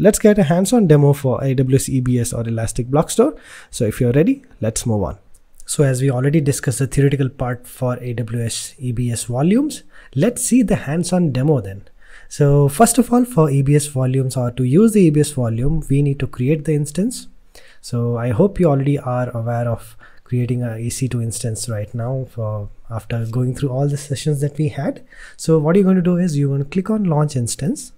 let's get a hands-on demo for AWS EBS or Elastic Block Store. So if you're ready, let's move on. So as we already discussed the theoretical part for AWS EBS volumes, let's see the hands-on demo then. So first of all, for EBS volumes or to use the EBS volume, we need to create the instance. So I hope you already are aware of creating a EC2 instance right now for after going through all the sessions that we had. So what you're going to do is you're going to click on launch instance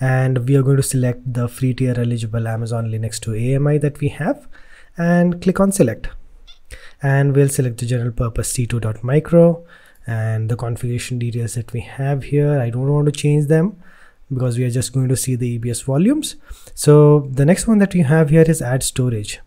and we are going to select the free tier eligible Amazon Linux 2 AMI that we have and click on select. And we'll select the general purpose t2.micro and the configuration details that we have here. I don't want to change them because we are just going to see the EBS volumes. So the next one that we have here is add storage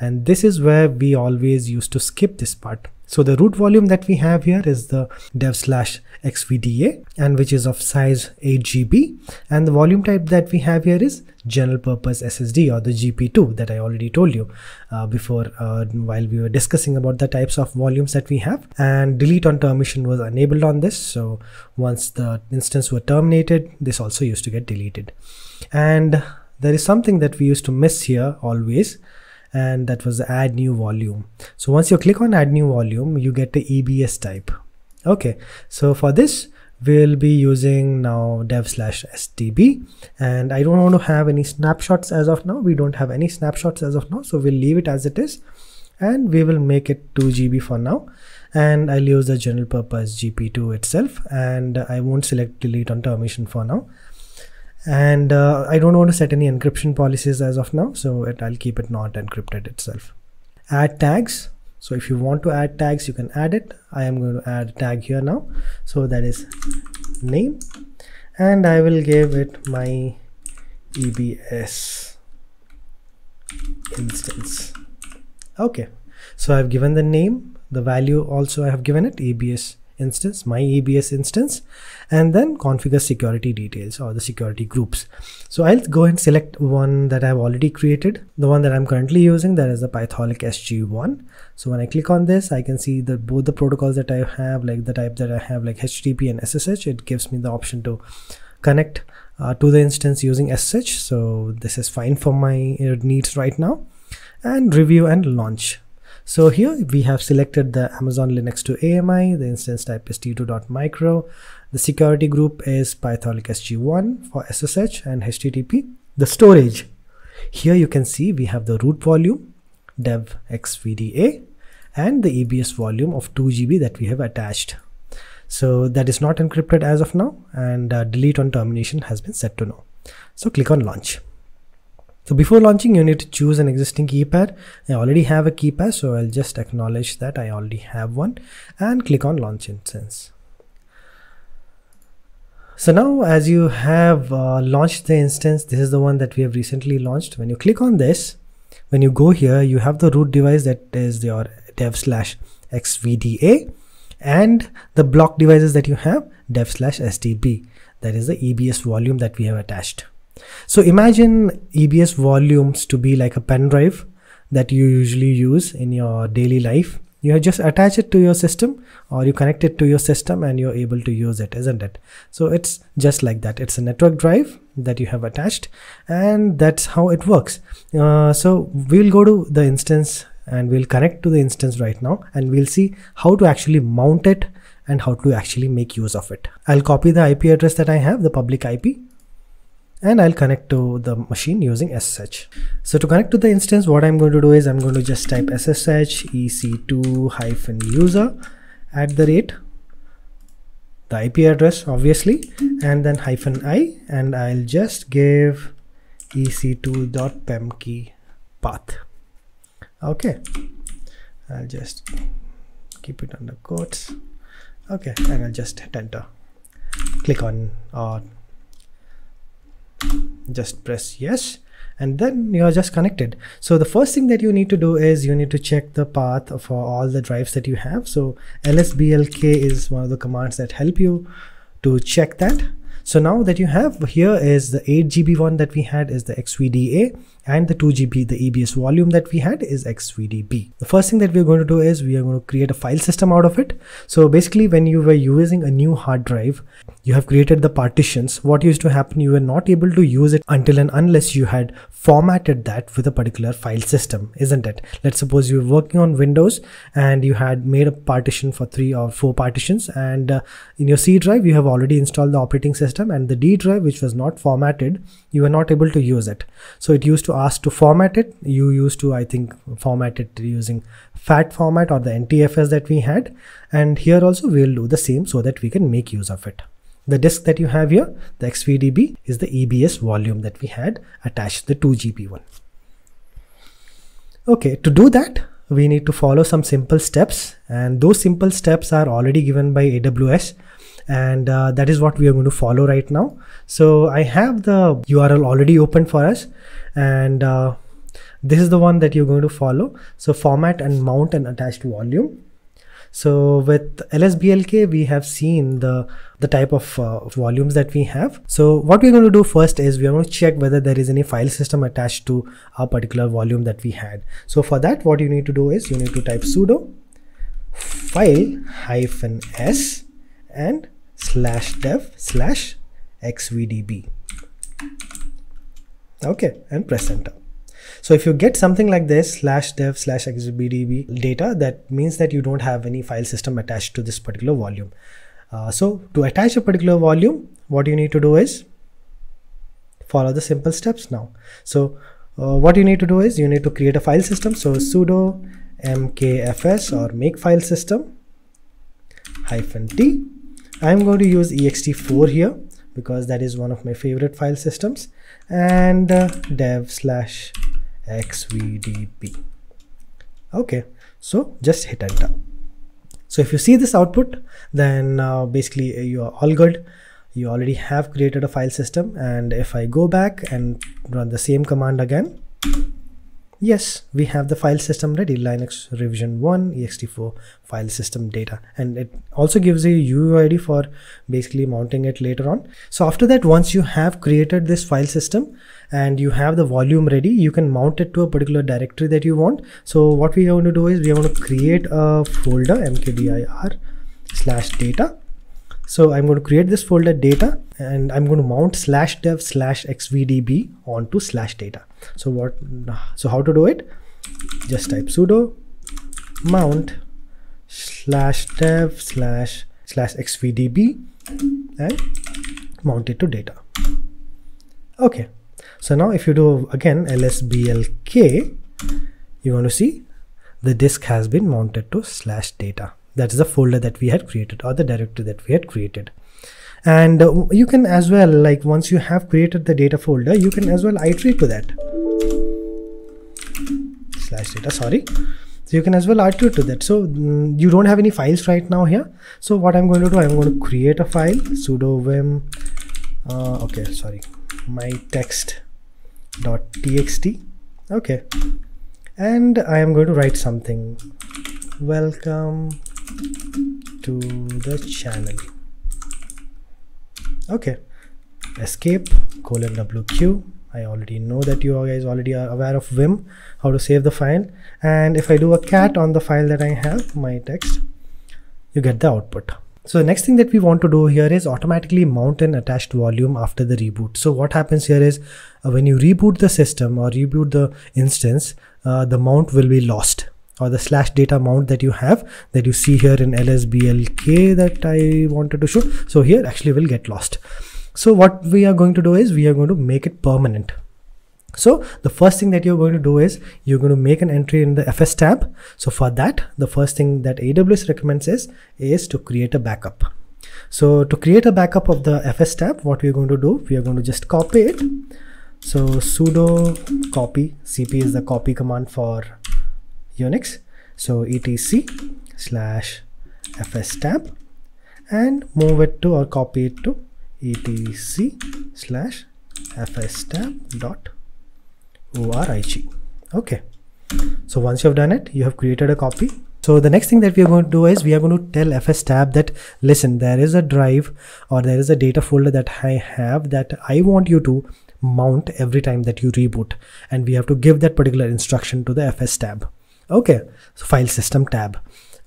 and this is where we always used to skip this part. So the root volume that we have here is the dev slash xvda and which is of size 8 GB and the volume type that we have here is general purpose SSD or the GP2 that I already told you uh, before uh, while we were discussing about the types of volumes that we have. And delete on termination was enabled on this. So once the instance were terminated this also used to get deleted. And there is something that we used to miss here always and that was add new volume. So once you click on add new volume you get the EBS type. Okay so for this we'll be using now dev slash sdb and i don't want to have any snapshots as of now. We don't have any snapshots as of now. So we'll leave it as it is. And we will make it 2 gb for now. And i'll use the general purpose gp2 itself. And i won't select delete on termination for now and uh, I don't want to set any encryption policies as of now so it, I'll keep it not encrypted itself. Add tags. So if you want to add tags you can add it. I am going to add a tag here now. So that is name. And I will give it my EBS instance. Okay. So I've given the name. The value also I have given it EBS instance my EBS instance and then configure security details or the security groups. So I'll go and select one that I've already created the one that I'm currently using that is the Pythoholic SG1 so when I click on this I can see that both the protocols that I have like the type that I have like HTTP and SSH it gives me the option to connect uh, to the instance using SSH so this is fine for my needs right now. And review and launch so here we have selected the Amazon Linux 2 AMI, the instance type is t2.micro, the security group is Pythoholic SG1 for SSH and HTTP. The storage, here you can see we have the root volume, dev xvda and the EBS volume of 2 GB that we have attached. So that is not encrypted as of now and uh, delete on termination has been set to no. So click on launch. So before launching, you need to choose an existing key pair. I already have a key pair, so I'll just acknowledge that I already have one and click on launch instance. So now as you have uh, launched the instance, this is the one that we have recently launched. When you click on this, when you go here, you have the root device that is your dev slash xvda and the block devices that you have dev slash sdb. That is the EBS volume that we have attached. So imagine EBS volumes to be like a pen drive that you usually use in your daily life. You just attach it to your system or you connect it to your system and you're able to use it, isn't it? So it's just like that. It's a network drive that you have attached and that's how it works. Uh, so we'll go to the instance and we'll connect to the instance right now and we'll see how to actually mount it and how to actually make use of it. I'll copy the IP address that I have, the public IP and I'll connect to the machine using SSH. So to connect to the instance, what I'm going to do is I'm going to just type SSH EC2 hyphen user at the rate the IP address obviously and then hyphen i and I'll just give ec2.pemkey path. Okay. I'll just keep it under quotes. Okay. And I'll just hit enter. Click on uh, just press yes and then you are just connected. So the first thing that you need to do is you need to check the path for all the drives that you have. So lsblk is one of the commands that help you to check that. So now that you have here is the 8 GB one that we had is the XVDA and the 2 GB, the EBS volume that we had is XVDB. The first thing that we're going to do is we are going to create a file system out of it. So basically when you were using a new hard drive, you have created the partitions. What used to happen, you were not able to use it until and unless you had formatted that with a particular file system, isn't it? Let's suppose you're working on Windows and you had made a partition for three or four partitions and uh, in your C drive, you have already installed the operating system and the D drive, which was not formatted, you were not able to use it. So it used to ask to format it. You used to, I think, format it using FAT format or the NTFS that we had. And here also we'll do the same so that we can make use of it. The disk that you have here, the XVDB, is the EBS volume that we had attached to the 2 GB one. Okay, to do that, we need to follow some simple steps and those simple steps are already given by AWS and uh, that is what we are going to follow right now. So I have the URL already open for us and uh, this is the one that you're going to follow. So format and mount an attached volume. So with LSBLK, we have seen the, the type of uh, volumes that we have. So what we're going to do first is we are going to check whether there is any file system attached to our particular volume that we had. So for that, what you need to do is you need to type sudo file hyphen s and slash dev slash xvdb. Okay, and press enter. So if you get something like this slash dev slash xvdb data, that means that you don't have any file system attached to this particular volume. Uh, so to attach a particular volume, what you need to do is follow the simple steps now. So uh, what you need to do is you need to create a file system. So sudo mkfs or make file system hyphen t I'm going to use ext4 here because that is one of my favorite file systems and uh, dev slash xvdb okay so just hit enter. So if you see this output then uh, basically uh, you are all good. You already have created a file system and if I go back and run the same command again yes we have the file system ready. Linux revision 1 ext4 file system data. And it also gives a uid for basically mounting it later on. So after that once you have created this file system and you have the volume ready you can mount it to a particular directory that you want. So what we are going to do is we are going to create a folder mkdir slash data so I'm going to create this folder data and I'm going to mount slash dev slash xvdb onto slash data. So what, so how to do it? Just type sudo mount slash dev slash slash xvdb and mount it to data. Okay. So now if you do again lsblk, you're going to see the disk has been mounted to slash data that is the folder that we had created or the directory that we had created. And uh, you can as well like once you have created the data folder you can as well iterate to that. Slash data sorry. So you can as well iterate to that. So mm, you don't have any files right now here. So what i'm going to do i'm going to create a file sudo vim uh, okay sorry. my text dot txt okay. And i am going to write something. Welcome to the channel okay escape colon wq I already know that you guys already are aware of Vim, how to save the file. And if I do a cat on the file that I have, my text, you get the output. So the next thing that we want to do here is automatically mount an attached volume after the reboot. So what happens here is uh, when you reboot the system or reboot the instance, uh, the mount will be lost or the slash data mount that you have that you see here in lsblk that i wanted to show. So here actually will get lost. So what we are going to do is we are going to make it permanent. So the first thing that you're going to do is you're going to make an entry in the fs tab. So for that the first thing that aws recommends is is to create a backup. So to create a backup of the fs tab what we're going to do we are going to just copy it. So sudo copy cp is the copy command for Unix. So etc slash fstab and move it to or copy it to etc slash fstab dot org. Okay. So once you have done it, you have created a copy. So the next thing that we are going to do is we are going to tell fstab that listen, there is a drive or there is a data folder that I have that I want you to mount every time that you reboot and we have to give that particular instruction to the fs tab okay so file system tab.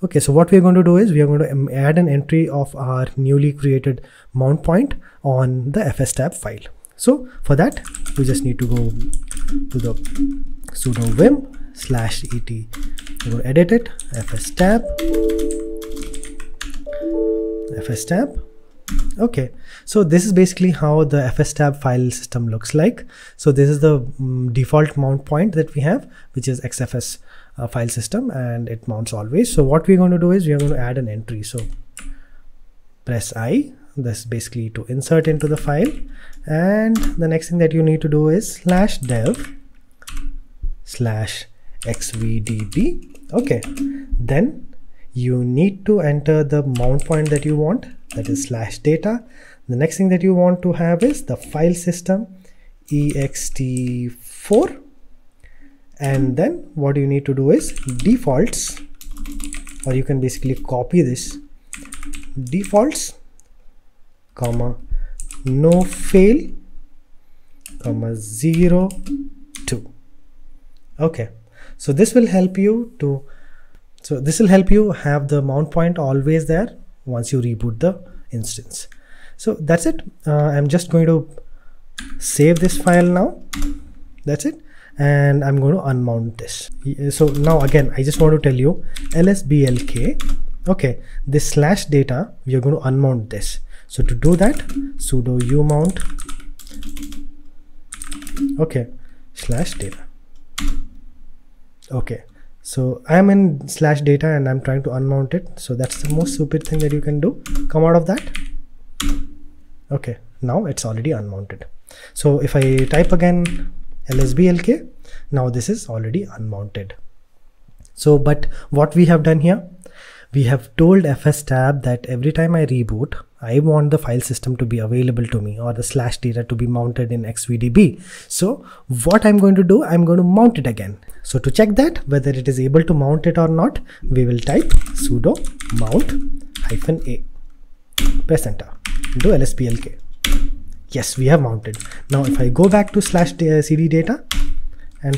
Okay so what we're going to do is we are going to add an entry of our newly created mount point on the fs tab file. So for that we just need to go to the sudo vim slash et. We're going to edit it fs tab fs tab. Okay so this is basically how the fstab file system looks like. So this is the um, default mount point that we have which is xfs uh, file system and it mounts always. So what we're going to do is we are going to add an entry. So press i this basically to insert into the file. And the next thing that you need to do is slash dev slash xvdb okay. Then you need to enter the mount point that you want that is slash data. The next thing that you want to have is the file system ext4 and then what you need to do is defaults or you can basically copy this. Defaults comma no fail comma 0 2 okay. So this will help you to so this will help you have the mount point always there once you reboot the instance. So that's it. Uh, i'm just going to save this file now. That's it and i'm going to unmount this so now again i just want to tell you lsblk okay this slash data we are going to unmount this so to do that sudo umount okay slash data okay so I'm in slash data and I'm trying to unmount it. So that's the most stupid thing that you can do. Come out of that. Okay, now it's already unmounted. So if I type again lsblk, now this is already unmounted. So, but what we have done here, we have told fs tab that every time I reboot, I want the file system to be available to me or the slash data to be mounted in XVDB. So what I'm going to do, I'm going to mount it again. So to check that, whether it is able to mount it or not, we will type sudo mount hyphen a. Press enter. Do lsblk. Yes, we have mounted. Now if I go back to slash cd data and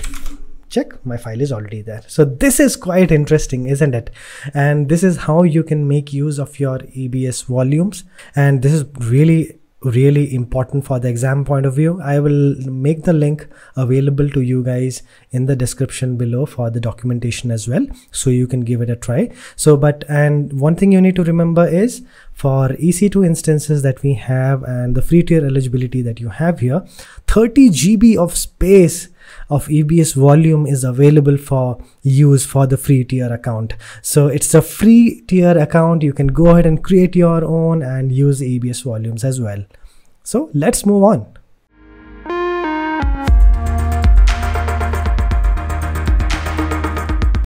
check my file is already there. So this is quite interesting isn't it? And this is how you can make use of your ebs volumes. And this is really really important for the exam point of view i will make the link available to you guys in the description below for the documentation as well so you can give it a try. So but and one thing you need to remember is for ec2 instances that we have and the free tier eligibility that you have here 30 gb of space of EBS volume is available for use for the free tier account. So it's a free tier account. You can go ahead and create your own and use EBS volumes as well. So let's move on.